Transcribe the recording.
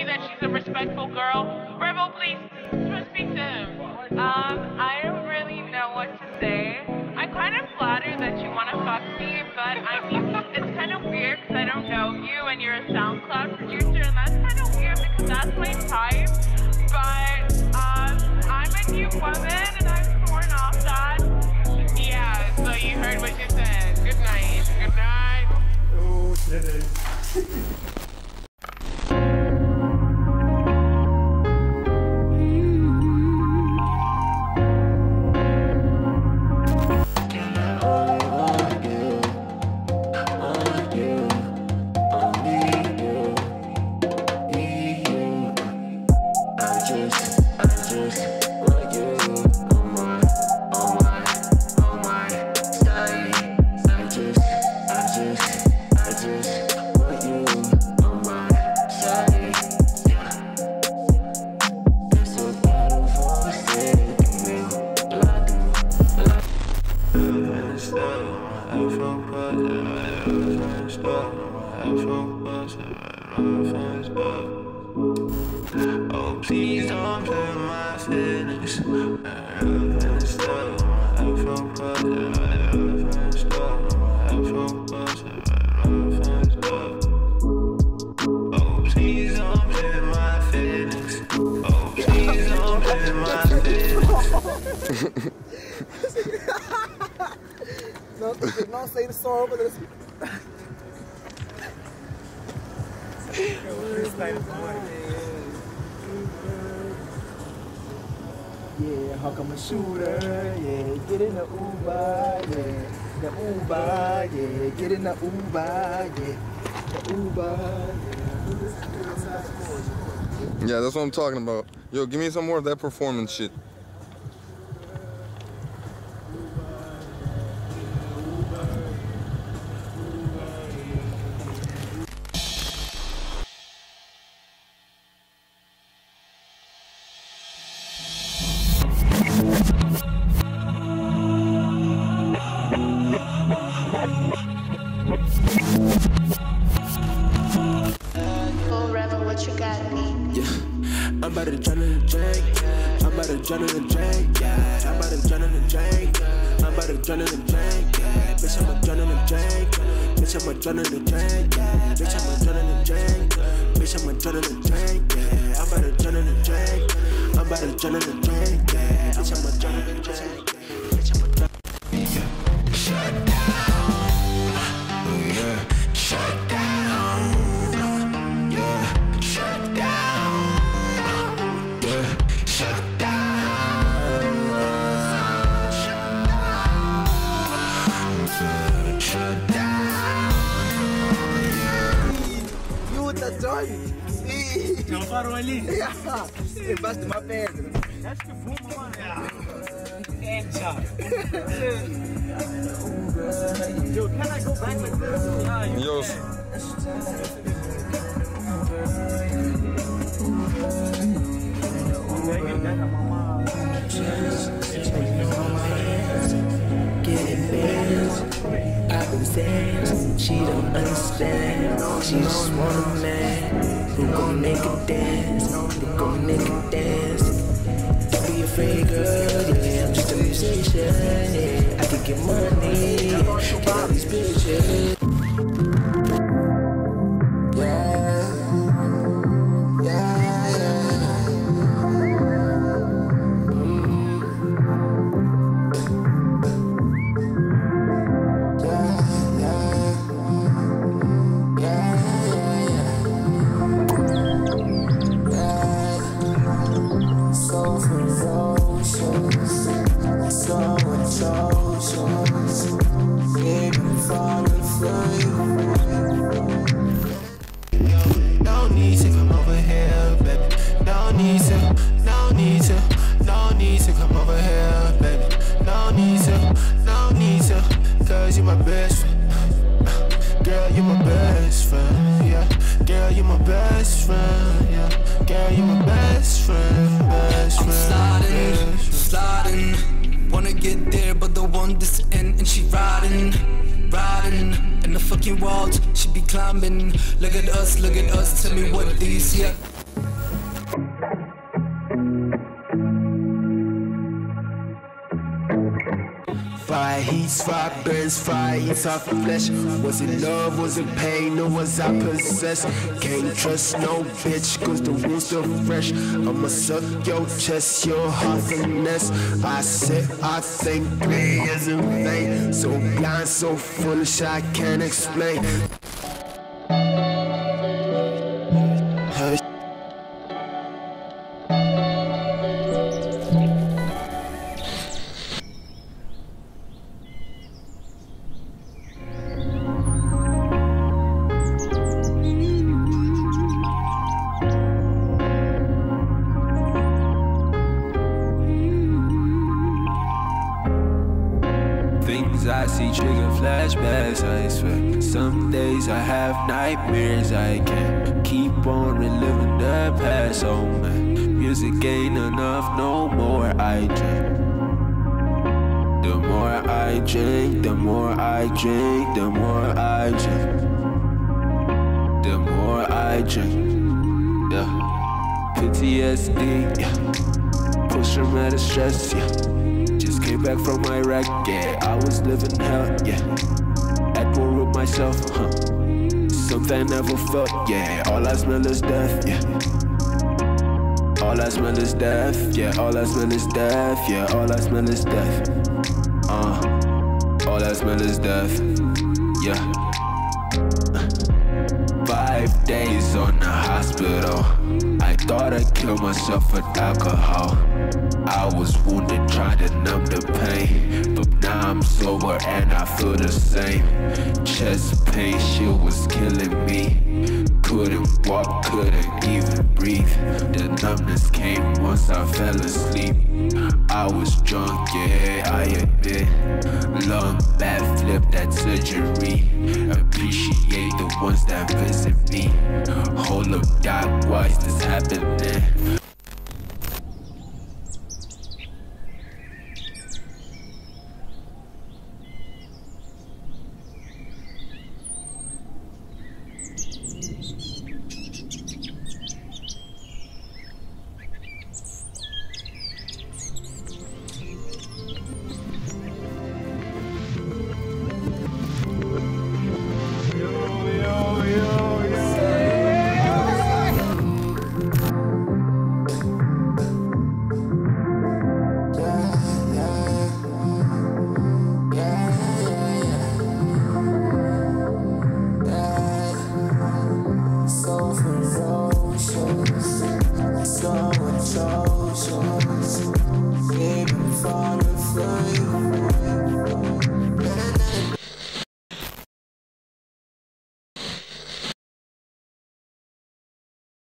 you presuming that she's a respectful girl. Rebel, please, speak to him. Um, I don't really know what to say. I'm kind of flattered that you want to fuck me, but I mean, it's kind of weird because I don't know you and you're a SoundCloud producer, and that's kind of weird because that's my type. But um, I'm a new woman and I'm torn off that. Yeah, so you heard what she said. Good night. Good night. Oh, please don't play my feelings. I love and stuff. I feel better. I love and stuff. I feel better. I love and stuff. Oh, please don't play my feelings. Oh, please don't play my feelings. Não, não sei the song, but it's. Yeah, how come a shooter? Yeah, get in the Uber, yeah. The Uber, yeah, get in the Uber, yeah. The Uber, Yeah, Yeah, that's what I'm talking about. Yo, give me some more of that performance shit. Drown in the drink. Yeah, I'm about to drown in drink. I'm about to drown in drink. Yeah, bitch, I'ma drown in the drink. Bitch, I'ma drown in drink. Yeah, bitch, I'ma drown in the drink. Bitch, I'ma drown in drink. Yeah, I'm about to drown in the drink. I'm about to drown in joint? Ih, Não parou ali? Embaixo de uma pedra. Acho que fuma, mano. É, já. Yo, can I go back like this? Ah, you Yo, can. Getting She don't understand. She just want a man who gon' make her dance, who gon' make her dance. Don't be afraid, girl. Yeah, I'm just a musician. Yeah, I can get money. Get all these bitches. Cause you my best friend. Girl, you my best friend, yeah. Girl, you my best friend, yeah. Girl, you my best friend, best friend. sliding, best friend. sliding. wanna get there, but the one that's in and she riding, riding. And the fucking walls she be climbing. Look at us, look at us, tell me what these, yeah. Fire heats, fire burns, fire eats the flesh. Was it love, was it pain, or was I possessed? Can't trust no bitch, cause the wound's still fresh. I'ma suck your chest, your heart finesse. I said, I think three is in vain. So blind, so foolish, I can't explain. I see trigger flashbacks, I swear. Some days I have nightmares, I can't keep on reliving the past. Oh man, music ain't enough, no more I drink. The more I drink, the more I drink, the more I drink. The more I drink, yeah. PTSD, yeah. Post traumatic stress, yeah. Just came back from Iraq, yeah. I was living hell, yeah. At war with myself, huh? Something I never felt, yeah. All I smell is death, yeah. All I smell is death, yeah. All I smell is death, yeah. All I smell is death. Uh, all I smell is death, yeah. Five days on the hospital. I thought I'd kill myself with alcohol. I was wounded, trying to numb the pain. But now I'm sober and I feel the same. Chest pain, shit was killing me. Couldn't walk, couldn't even breathe. The numbness came once I fell asleep. I was drunk, yeah, I admit. Bad flip that surgery. Appreciate the ones that visit